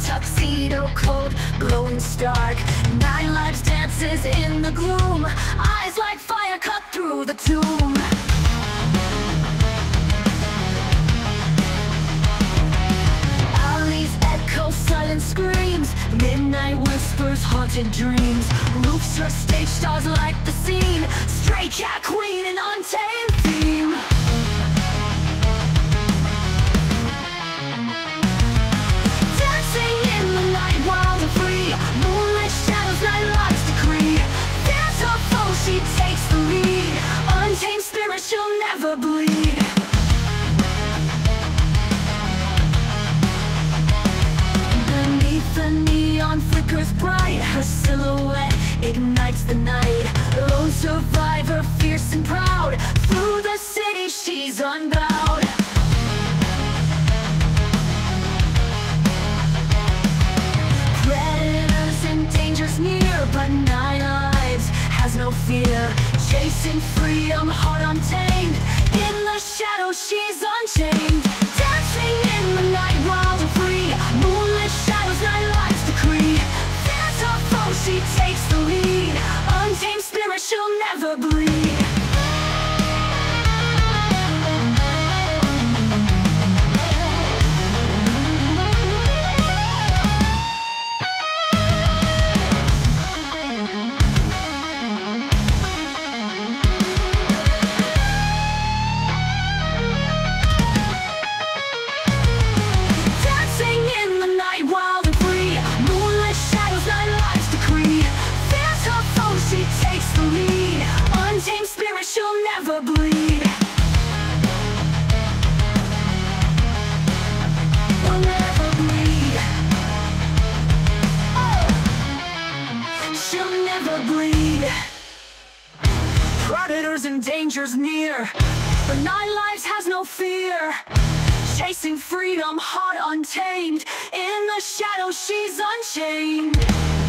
tuxedo coat, glowing stark. Nine lives dances in the gloom Eyes like fire cut through the tomb. Alleys echo silent screams Midnight whispers, haunted dreams. Roofs are stage stars like the scene Stray cat queen and untamed never bleed. Beneath the neon flickers bright Her silhouette ignites the night. Lone survivor, fierce and proud. Through the city she's unbowed. Predators and dangers near But nine lives has no fear. Chasing freedom, heart untamed Shadows she's unchained. Dancing in the night wild and free. Moonlit shadows, night lights decree. There's her foe, she takes the lead. Untamed spirit, she'll never bleed she'll never bleed. Will never bleed. Oh. She'll never bleed. Predators and dangers near But nine lives has no fear. Chasing freedom, heart untamed. In the shadows she's unchained